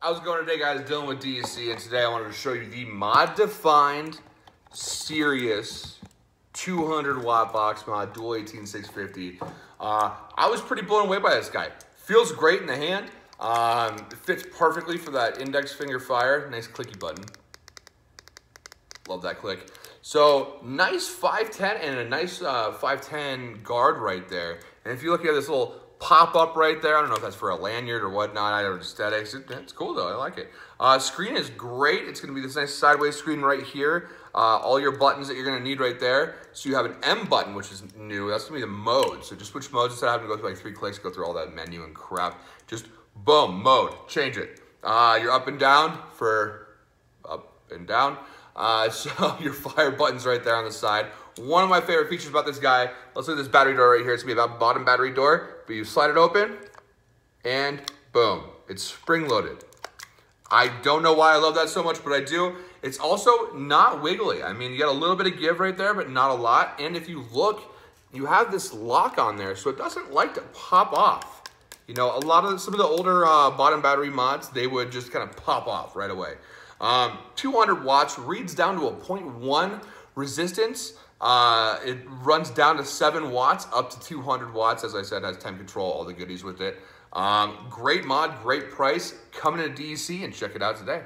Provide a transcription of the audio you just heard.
How's it going today, guys? Dylan with DEC, and today I wanted to show you the Modefined Sirius 200 watt box mod, dual 18650. Uh, I was pretty blown away by this guy. Feels great in the hand. Um, it fits perfectly for that index finger fire. Nice clicky button. Love that click. So nice 510 and a nice uh, 510 guard right there. And if you look at this little pop up right there. I don't know if that's for a lanyard or whatnot. I don't know, aesthetics. It, it's cool though. I like it. Uh, screen is great. It's going to be this nice sideways screen right here. Uh, all your buttons that you're going to need right there. So you have an M button, which is new. That's going to be the mode. So just switch modes instead of having to go through like three clicks, go through all that menu and crap. Just boom, mode, change it. Uh, you're up and down for up and down. Uh, so your fire button's right there on the side. One of my favorite features about this guy, let's look at this battery door right here. It's gonna be about bottom battery door, but you slide it open and boom, it's spring loaded. I don't know why I love that so much, but I do. It's also not wiggly. I mean, you got a little bit of give right there, but not a lot. And if you look, you have this lock on there, so it doesn't like to pop off. You know, a lot of some of the older uh, bottom battery mods, they would just kind of pop off right away. Um, 200 watts reads down to a 0.1 resistance. Uh, it runs down to 7 watts, up to 200 watts. As I said, has time control, all the goodies with it. Um, great mod, great price. Come into DEC and check it out today.